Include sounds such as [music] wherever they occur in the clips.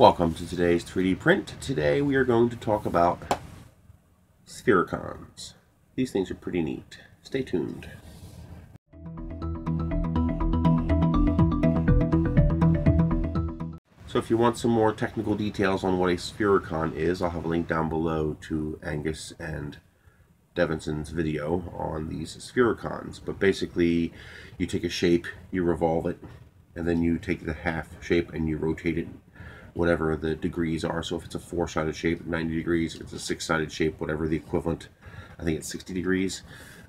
Welcome to today's 3D print. Today we are going to talk about sphericons. These things are pretty neat. Stay tuned. So if you want some more technical details on what a sphericon is, I'll have a link down below to Angus and Devinson's video on these sphericons. But basically, you take a shape, you revolve it, and then you take the half shape and you rotate it whatever the degrees are. So if it's a four-sided shape, 90 degrees. If it's a six-sided shape, whatever the equivalent, I think it's 60 degrees.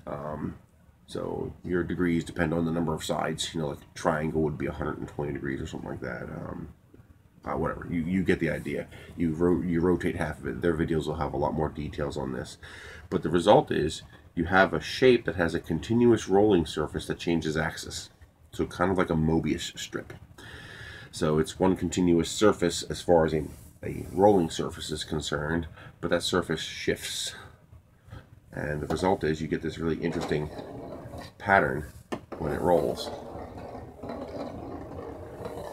Um, so your degrees depend on the number of sides. You know, like triangle would be 120 degrees or something like that. Um, uh, whatever you, you get the idea you ro you rotate half of it their videos will have a lot more details on this but the result is you have a shape that has a continuous rolling surface that changes axis so kind of like a Mobius strip so it's one continuous surface as far as a, a rolling surface is concerned but that surface shifts and the result is you get this really interesting pattern when it rolls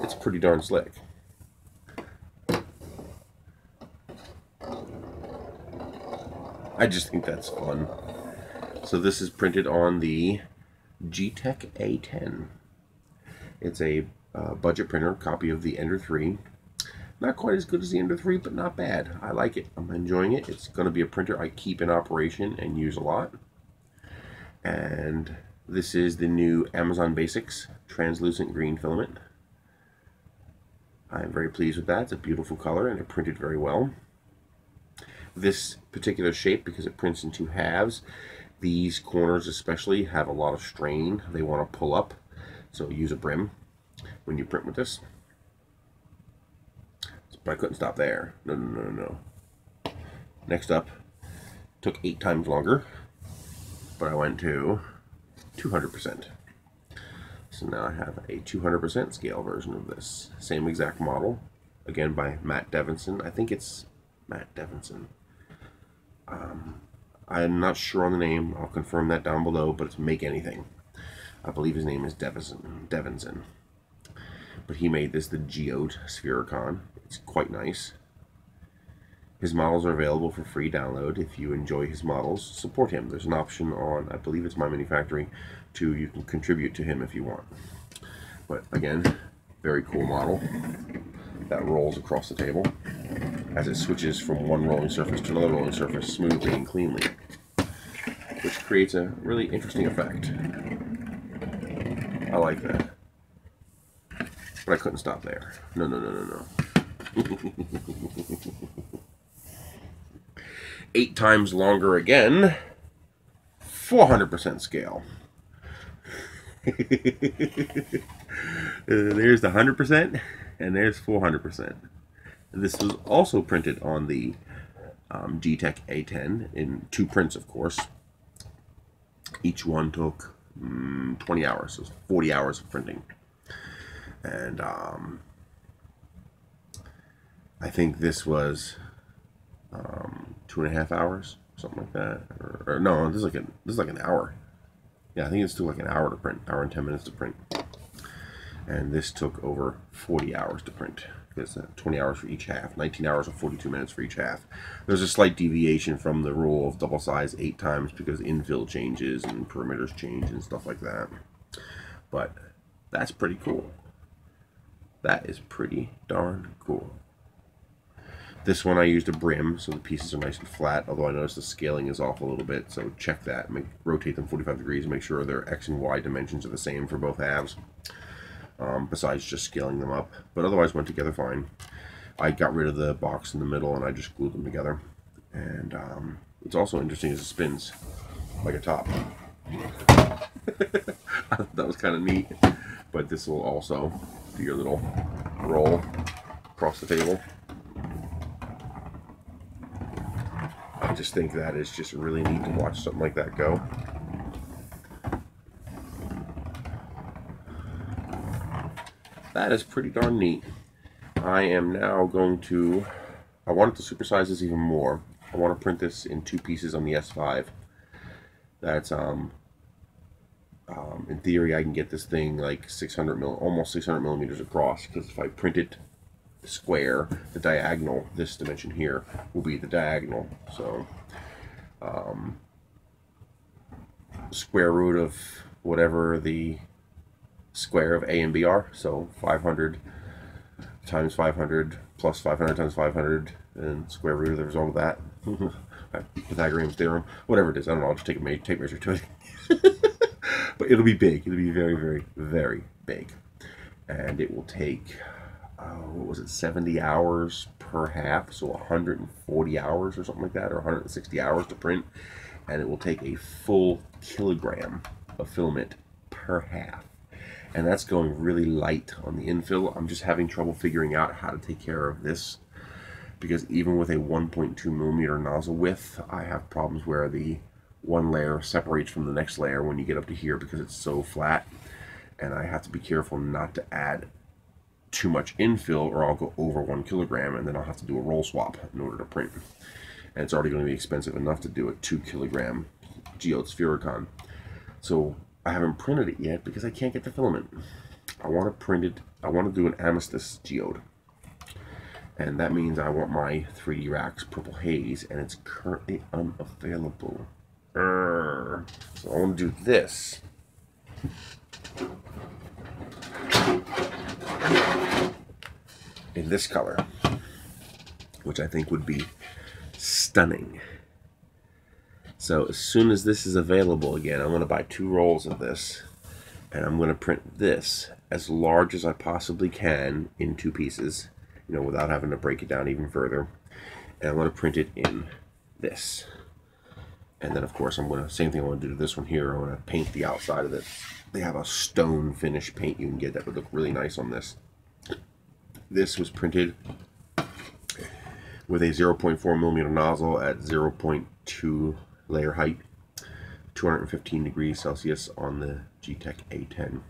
it's pretty darn slick I just think that's fun. So this is printed on the Geeetech A10. It's a uh, budget printer, copy of the Ender 3. Not quite as good as the Ender 3, but not bad. I like it. I'm enjoying it. It's going to be a printer I keep in operation and use a lot. And this is the new Amazon Basics translucent green filament. I'm very pleased with that. It's a beautiful color and it printed very well this particular shape because it prints in two halves. These corners especially have a lot of strain. They want to pull up, so use a brim when you print with this. But I couldn't stop there. No, no, no, no. Next up, took eight times longer, but I went to 200%. So now I have a 200% scale version of this. Same exact model, again by Matt Devinson. I think it's Matt Devinson. Um, I'm not sure on the name. I'll confirm that down below, but it's Make Anything. I believe his name is Devinson. Devinson. But he made this the Geode Sphericon. It's quite nice. His models are available for free download. If you enjoy his models, support him. There's an option on, I believe it's MyMiniFactory, to you can contribute to him if you want. But again, very cool model that rolls across the table as it switches from one rolling surface to another rolling surface smoothly and cleanly, which creates a really interesting effect. I like that. But I couldn't stop there. No, no, no, no, no. [laughs] Eight times longer again. 400% scale. [laughs] there's the 100% and there's 400%. This was also printed on the um, Geeetech A10 in two prints, of course. Each one took mm, 20 hours, so 40 hours of printing. And um, I think this was um, two and a half hours, something like that. Or, or, no, this is like an this is like an hour. Yeah, I think it's took like an hour to print, hour and 10 minutes to print. And this took over 40 hours to print. It's uh, 20 hours for each half, 19 hours or 42 minutes for each half. There's a slight deviation from the rule of double size eight times because infill changes and perimeters change and stuff like that. But that's pretty cool. That is pretty darn cool. This one I used a brim, so the pieces are nice and flat, although I noticed the scaling is off a little bit, so check that. Make, rotate them 45 degrees, and make sure their X and Y dimensions are the same for both halves um, besides just scaling them up. But otherwise went together fine. I got rid of the box in the middle and I just glued them together. And um, it's also interesting as it spins like a top. [laughs] that was kind of neat. But this will also do your little roll across the table. I just think that is just really neat to watch something like that go. that is pretty darn neat. I am now going to, I wanted to supersize this even more. I want to print this in two pieces on the S5. That's, um, um, in theory, I can get this thing like 600 mil, almost 600 millimeters across, because if I print it square, the diagonal, this dimension here, will be the diagonal. So, um, square root of whatever the square of A and B are. So 500 times 500 plus 500 times 500 and square root of the result of that. [laughs] Pythagorean's theorem, whatever it is. I don't know. I'll just take a tape measure to it. [laughs] but it'll be big. It'll be very, very, very big. And it will take, uh, what was it, 70 hours per half. So 140 hours or something like that, or 160 hours to print. And it will take a full kilogram of filament per half and that's going really light on the infill. I'm just having trouble figuring out how to take care of this because even with a 1.2 millimeter nozzle width, I have problems where the one layer separates from the next layer when you get up to here because it's so flat and I have to be careful not to add too much infill or I'll go over one kilogram and then I'll have to do a roll swap in order to print. And it's already going to be expensive enough to do a two kilogram geode sphericon. So I haven't printed it yet because I can't get the filament. I want to print it, I want to do an amethyst geode. And that means I want my 3D Racks Purple Haze, and it's currently unavailable. So I want to do this. In this color, which I think would be stunning. So as soon as this is available again, I'm going to buy two rolls of this and I'm going to print this as large as I possibly can in two pieces, you know, without having to break it down even further. And I'm going to print it in this. And then of course I'm going to, same thing I want to do to this one here, I want to paint the outside of it. They have a stone finish paint you can get that would look really nice on this. This was printed with a 0.4 millimeter nozzle at 0.2 layer height, 215 degrees Celsius on the Geeetech A10.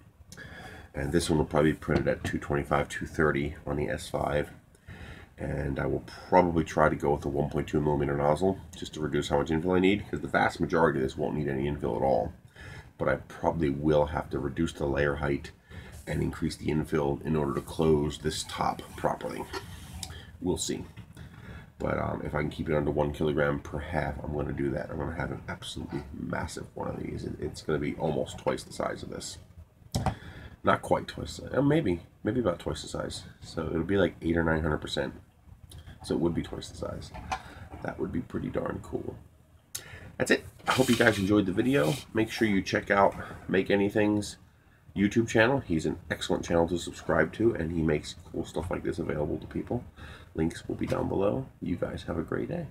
And this one will probably be printed at 225, 230 on the S5. And I will probably try to go with a 1.2 millimeter nozzle just to reduce how much infill I need because the vast majority of this won't need any infill at all. But I probably will have to reduce the layer height and increase the infill in order to close this top properly. We'll see. But um, if I can keep it under one kilogram per half, I'm going to do that. I'm going to have an absolutely massive one of these. It's going to be almost twice the size of this. Not quite twice, uh, maybe, maybe about twice the size. So it'll be like eight or nine hundred percent. So it would be twice the size. That would be pretty darn cool. That's it. I hope you guys enjoyed the video. Make sure you check out Make Anything's YouTube channel. He's an excellent channel to subscribe to, and he makes cool stuff like this available to people. Links will be down below. You guys have a great day.